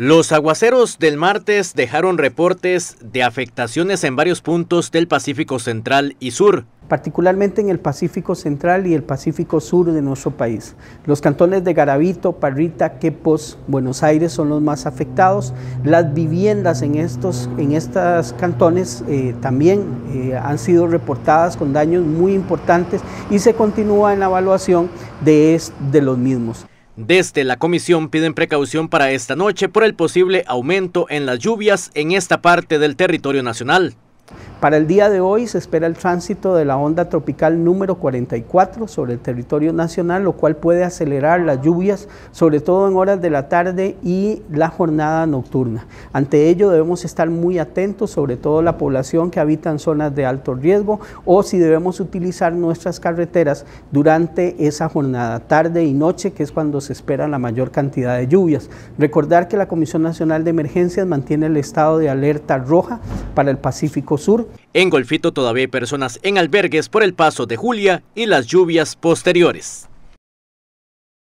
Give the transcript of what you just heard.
Los aguaceros del martes dejaron reportes de afectaciones en varios puntos del Pacífico Central y Sur. Particularmente en el Pacífico Central y el Pacífico Sur de nuestro país. Los cantones de Garavito, Parrita, Quepos, Buenos Aires son los más afectados. Las viviendas en estos en estas cantones eh, también eh, han sido reportadas con daños muy importantes y se continúa en la evaluación de, de los mismos. Desde la comisión piden precaución para esta noche por el posible aumento en las lluvias en esta parte del territorio nacional. Para el día de hoy se espera el tránsito de la onda tropical número 44 sobre el territorio nacional, lo cual puede acelerar las lluvias, sobre todo en horas de la tarde y la jornada nocturna. Ante ello debemos estar muy atentos, sobre todo la población que habita en zonas de alto riesgo o si debemos utilizar nuestras carreteras durante esa jornada, tarde y noche, que es cuando se espera la mayor cantidad de lluvias. Recordar que la Comisión Nacional de Emergencias mantiene el estado de alerta roja para el Pacífico Sur en Golfito todavía hay personas en albergues por el paso de Julia y las lluvias posteriores.